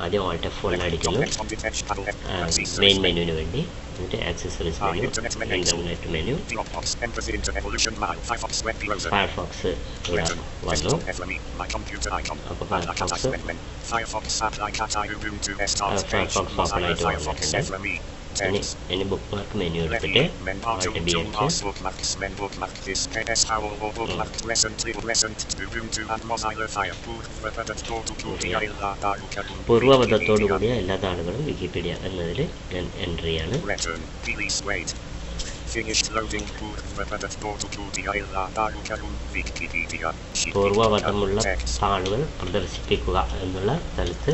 అదే Alt F one అడిగాను main menu ఇవ్వండి అంటే accessories menu internet menu Firefox Firefox Firefox open అయితే Ah. ഇനി ഇനി ബുക്ക് മാർക്ക് മെനു എടുത്തിട്ട് പൂർവപദത്തോടു കൂടിയ എല്ലാ താളുകളും വിക്കിപീഡിയ എന്നതിൽ ഞാൻ. Sheet പൂർവപദമുള്ള. താളുകൾ പ്രദർശിപ്പിക്കുക എന്നുള്ള സ്ഥലത്ത്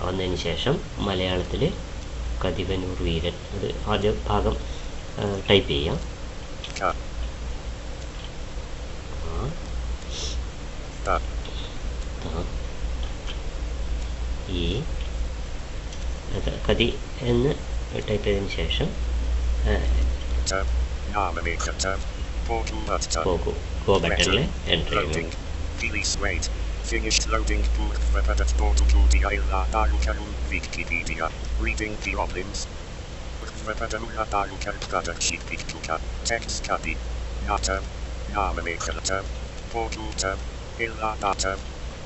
വന്നതിന് ശേഷം മലയാളത്തിൽ കതിവനൂർ വീരൻ അത് ആദ്യ ഭാഗം ടൈപ്പ് ചെയ്യാം ഈ അത് കതി എന്ന് ടൈപ്പ് ചെയ്തതിന് ശേഷം. പോകൂ ഗോ ബട്ടണിൽ എന്റർ ചെയ്യുന്നു. Finished loading Pur Repeated go to to the Wikipedia. Reading the problems. Repeated illa daruka Brother sheet picture. Text copy. Nata. Nominator term. Portal term. Illa data.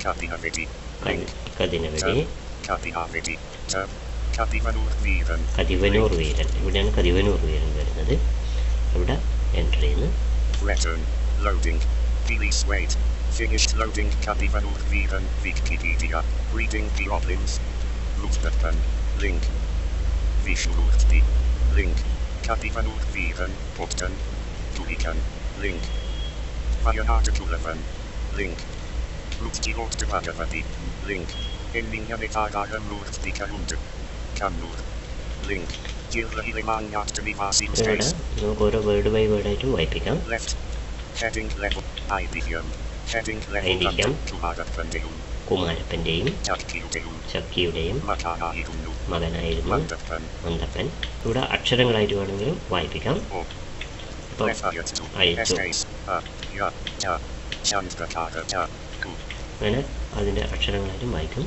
Copy avidi. Link. കതിന വഴി Copy avidi. Term. Copy manur viven. Kathivanoor വീരൻ ഇവിടെയാണ് കതിവനൂർ വീരൻ വരുന്നത് ഇവിടെ enter ചെയ്യുന്നു Return. Loading. Please wait. Finished loading Kapivanur Viven Wikipedia. Reading the problems. Luftbutton. Link. Vishururti. Link. Kapivanur Viven. Button. Tulikan. Link. Vayanata Tulavan. Link. Luftilot Bhagavati. Link. Endinganetagaram Lurti Kalundu. Kannur. Link. Gilda Hilimanyat Nivasin ഇവിടെ Space. നമുക്ക് ഓരോ word by വേർഡായിട്ട് വായിപ്പിക്കാം Left. Kumarapandeyum. ചക്കിയുടെയും മകനായിരുന്നു മന്ദപ്പൻ ഇവിടെ അക്ഷരങ്ങളായിട്ട് വേണമെങ്കിലും വായിപ്പിക്കാം. അയച്ചു. അങ്ങനെ അതിന്റെ അക്ഷരങ്ങളായിട്ടും വായിക്കും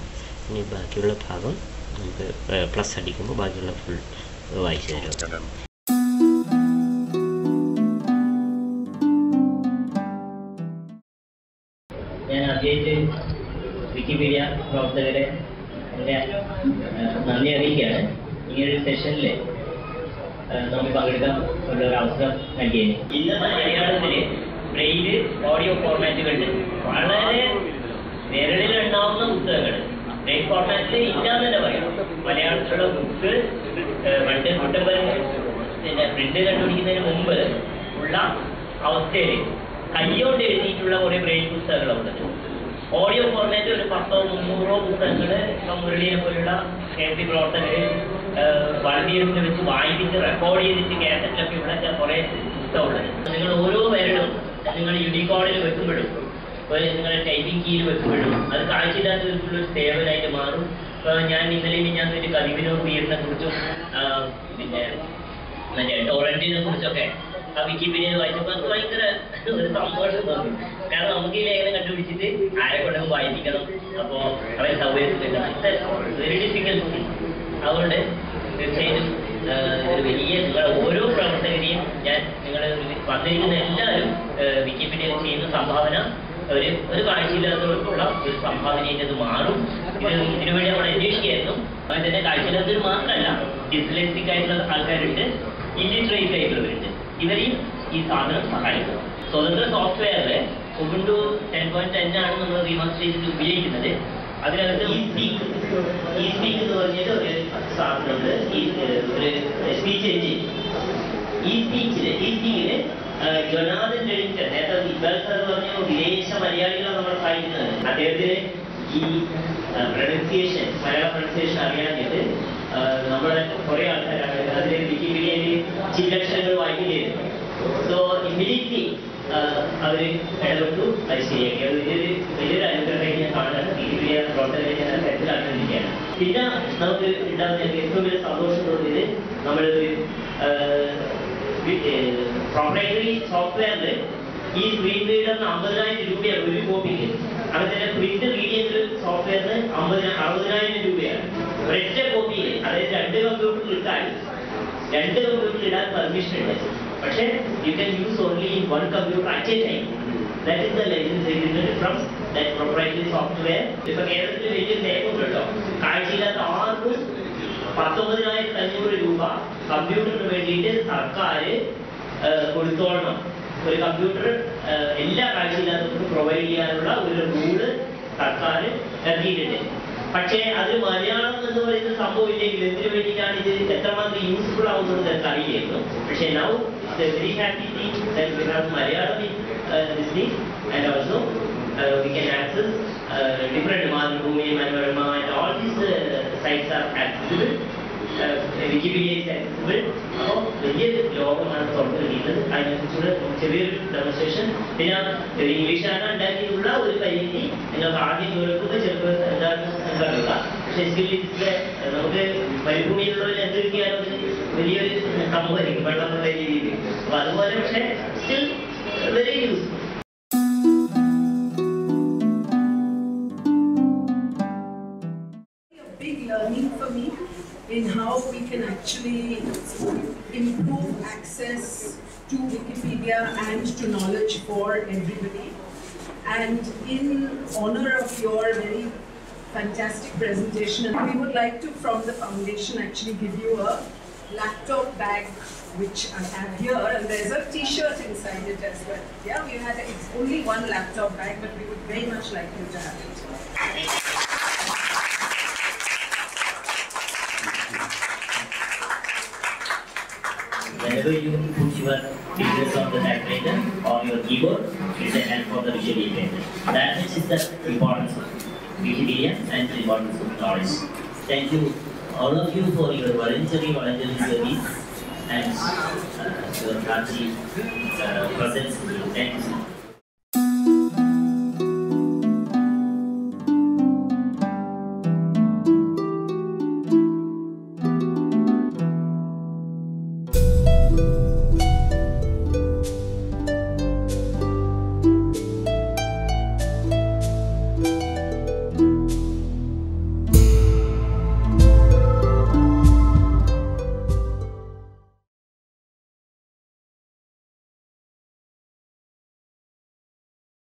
ഇനി ബാക്കിയുള്ള ഭാഗം നമുക്ക് പ്ലസ് അടിക്കുമ്പോൾ ബാക്കിയുള്ള ഫുൾ വായിച്ചു തരും. ഞാൻ ആദ്യമായിട്ട് വിക്കിപീഡിയ പ്രവർത്തകരെ നന്ദി അറിയിക്കുകയാണ്. ഈ ഒരു സെഷനിൽ നമുക്ക് പങ്കെടുക്കാൻ ഉള്ള ഒരു അവസരം നൽകിയതിന് ഇന്ന് മലയാളത്തിൽ ബ്രെയിൽ ഓഡിയോ ഫോർമാറ്റുകളിൽ വളരെ വിരളിലുണ്ടാവുന്ന പുസ്തകങ്ങൾ ബ്രെയിൽ ഫോർമാറ്റിൽ ഇല്ലാന്ന് തന്നെ പറയാം മലയാളത്തിലുള്ള ബുക്ക് പണ്ട് കുട്ടമ്പൻ പിന്നെ പ്രിന്റ് കണ്ടുപിടിക്കുന്നതിന് മുമ്പ് ഉള്ള അവസ്ഥയിൽ കയ്യോണ്ട് എഴുതിയിട്ടുള്ള കുറേ ബ്രെയിൻ പുസ്തകങ്ങളുണ്ട്. ഓഡിയോ ഫോർമാറ്റ് ഒരു പത്തോ മുന്നൂറോ പുസ്തകങ്ങൾ ഇപ്പം മുരളിയെ പോലുള്ള കേട്ടി പ്രവർത്തകർ വളണ്ടിയറിൽ വെച്ച് വായിപ്പിച്ച് റെക്കോർഡ് ചെയ്തിട്ട് കേസറ്റിലൊക്കെ ഇവിടെ കുറേ പുസ്തകമുള്ളത് നിങ്ങൾ ഓരോ പേരിലും നിങ്ങൾ യൂണിക്കോഡിൽ വെക്കുമ്പോഴും ഒരു നിങ്ങൾ ടൈപ്പിംഗ് കീയിൽ വെക്കുമ്പോഴും അത് കാഴ്ചയില്ലാത്തവർക്കുള്ള ഒരു സേവനമായിട്ട് മാറും. ഇപ്പോൾ ഞാൻ ഇന്നലെയും ഞാൻ ഒരു കവിവിനോട് വീടിനെ കുറിച്ചും പിന്നെ മറ്റേ ടോറന്റിനെ കുറിച്ചൊക്കെ ആ വിക്കിപീഡിയ വായിച്ചപ്പോൾ അത് ഭയങ്കര ഒരു സന്തോഷം തോന്നി കാരണം നമുക്ക് ഈ ലേഖനം കണ്ടുപിടിച്ചിട്ട് ആരെ കൊണ്ടൊക്കെ വായിപ്പിക്കണം. അപ്പോൾ അവരെ സൗകര്യത്തില്ല വെരി ഡിഫിക്കൽട്ട് അതുകൊണ്ട് തീർച്ചയായിട്ടും വലിയ നിങ്ങളുടെ ഓരോ പ്രവർത്തകരെയും ഞാൻ നിങ്ങൾ വന്നിരിക്കുന്ന എല്ലാവരും വിക്കിപീഡിയയിൽ ചെയ്യുന്ന സംഭാവന ഒരു ഒരു കാഴ്ചയില്ലാത്തവർക്കുള്ള ഒരു സംഭാവനയായിട്ട് മാറും. ഇത് ഇതിനുവേണ്ടി നമ്മൾ അന്വേഷിക്കുകയായിരുന്നു. തന്നെ കാഴ്ചയില്ലാത്തവർ മാത്രമല്ല ഡിസ്ലെക്സിക് ആയിട്ടുള്ള ആൾക്കാരുണ്ട് ഇല്ലിട്രേറ്റ് ആയിട്ടുള്ളവരുണ്ട്. ഇവരെയും ഈ സാധനം സഹായിക്കും. സ്വതന്ത്ര സോഫ്റ്റ്വെയറിൽ ഉബുണ്ടു ടെൻ പോയിന്റ് ടെൻ ആണ് നമ്മൾ റീമാസ്റ്റർ ചെയ്തിട്ട് ഉപയോഗിക്കുന്നത്. അതിനകത്ത് ഈ സ്പീക്ക് എന്ന് പറഞ്ഞിട്ട് ഒരു സാധനമുണ്ട്. ഈ ഒരു സ്പീച്ച് എഞ്ചിൻ ഈ സ്പീച്ചിൽ ഈ സ്പീക്കിൽ ജൊനാഥൻ ലെഡിങ്ടൺ നേരത്തെ ഇക്ബാൽ സാർ പറഞ്ഞ വിദേശ മലയാളികളെ നമ്മൾ സഹായിക്കുന്നത്. അദ്ദേഹത്തിന് ഈ പ്രൊനൗൺസിയേഷൻ മലയാള പ്രൊനൗൺസിയേഷൻ അറിയാഞ്ഞിട്ട് ആ, കുറേ കുറെ ആൾക്കാരാണ് ചില്ലക്ഷരങ്ങൾ വായിക്കുകയായിരുന്നു സോ ഇമ്മീഡിയറ്റ്ലി അവർ ഇടപെട്ടു. അത് ശരിയാക്കി. അത് വലിയൊരു വലിയൊരു അനുഗ്രഹമായിട്ട് ഞാൻ കാണുകയാണ് വലിയ പ്രവർത്തനം ഞാൻ കരുത്തിലാക്കിയിരിക്കുകയാണ് പിന്നെ നമുക്ക് ഉണ്ടാകുന്ന ഏറ്റവും വലിയ സന്തോഷം തോന്നിയത് നമ്മളൊരു പ്രൊപ്പറേറ്ററി സോഫ്റ്റ്വെയറിൽ ഈ സ്ക്രീൻ റീഡറിന് അമ്പതിനായിരം രൂപയാണ് ഒരു കോപ്പിക്ക് അങ്ങനെ പ്രിന്റ് റീഡിയർ സോഫ്റ്റ്വെയറിന് അമ്പതിനായിരം അറുപതിനായിരം രൂപയാണ്. ഒരൊറ്റ കോപ്പിയിൽ അതായത് രണ്ട് കമ്പ്യൂട്ടറിൽ ഇട്ടാൽ രണ്ട് കമ്പ്യൂട്ടർ ഇടാൻ പെർമിഷൻ ഉണ്ട്. പക്ഷേ you can use only in one computer at a time that is the licence agreement from that proprietary software ഇപ്പൊ കേരളത്തിൽ വലിയ നിയമം കേട്ടോ. കാഴ്ചയില്ലാത്ത ആർക്കും പത്തൊമ്പതിനായിരത്തി അഞ്ഞൂറ് രൂപ കമ്പ്യൂട്ടറിന് വേണ്ടിയിട്ട് സർക്കാർ കൊടുത്തോളണം. ഒരു കമ്പ്യൂട്ടർ എല്ലാ കാഴ്ചയില്ലാത്തവർക്കും പ്രൊവൈഡ് ചെയ്യാനുള്ള ഒരു റൂൾ സർക്കാർ ഇറക്കിയിട്ടുണ്ട് പക്ഷേ അത് മലയാളം എന്ന് പറയുന്ന സംഭവം ഇല്ലെങ്കിൽ എന്തിനു വേണ്ടിയിട്ടാണ് ഇത് എത്രമാത്രം യൂസ്ഫുൾ ആവുന്നത് എനിക്ക് അറിയില്ലായിരുന്നു പക്ഷേ now very happy thing Malayalam and also can and uh, we can access and all these uh, sites are accessible. Uh, Wikipedia is accessible. അപ്പോൾ വലിയ ലോകമാണ് തുറന്നു കിട്ടിയത് അതിനെക്കുറിച്ചുള്ള ചെറിയൊരു ഡെമോൺസ്ട്രേഷൻ പിന്നെ ഇംഗ്ലീഷാണ് ഉണ്ടാക്കിയിട്ടുള്ള ഒരു പരിധി നിങ്ങൾക്ക് ആദ്യം കേൾക്കുന്ന ചെറുപ്പം എന്താണ് നമുക്കറിയില്ല പക്ഷേ നമുക്ക് മരുഭൂമിയിലുള്ളവർ എന്ത് കിട്ടിയാലും വലിയൊരു സംഭവമായിരിക്കും വെള്ളം എന്നുള്ള രീതിയിൽ. അപ്പൊ അതുപോലെ പക്ഷെ still very useful actually improve access to Wikipedia and to knowledge for everybody. And in honor of your very fantastic presentation, we would like to, from the foundation, actually give you a laptop bag which I have here, and there's a T-shirt inside it as well. Yeah, we had a, it's only one laptop bag, but we would very much like you to have it. Whenever you put your fingers on the typewriter or your keyboard, it's a help for the visual indicator. That is the importance of Wikipedia and the importance of knowledge. Thank you, all of you, for your voluntary voluntary service and uh, your hearty uh, presence. Thank you.